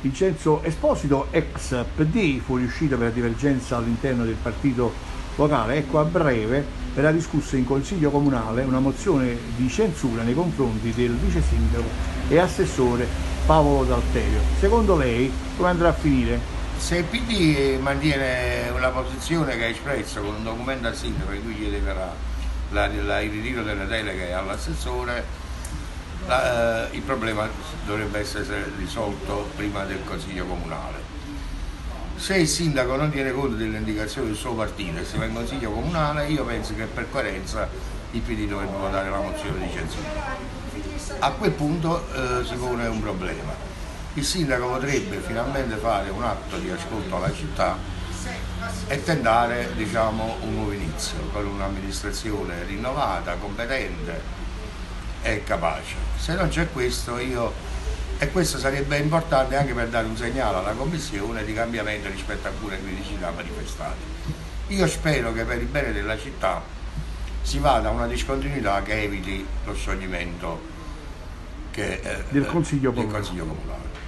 Vincenzo Esposito, ex PD, fuoriuscito per la divergenza all'interno del partito locale. Ecco, a breve verrà discussa in Consiglio Comunale una mozione di censura nei confronti del vice sindaco e assessore Paolo D'Alterio. Secondo lei come andrà a finire? Se il PD mantiene una posizione che ha espresso con un documento al sindaco in cui la, la, il ritiro delle deleghe all'assessore, la, eh, il problema dovrebbe essere risolto prima del Consiglio Comunale. Se il sindaco non tiene conto delle indicazioni del suo partito e si va in Consiglio Comunale, io penso che per coerenza il PD dovrebbe votare la mozione di censura. A quel punto eh, si pone un problema. Il sindaco potrebbe finalmente fare un atto di ascolto alla città e tentare diciamo, un nuovo inizio con un'amministrazione rinnovata, competente, è capace. Se non c'è questo io, e questo sarebbe importante anche per dare un segnale alla Commissione di cambiamento rispetto a alcune criticità manifestate. Io spero che per il bene della città si vada a una discontinuità che eviti lo scioglimento che, del Consiglio Comunale.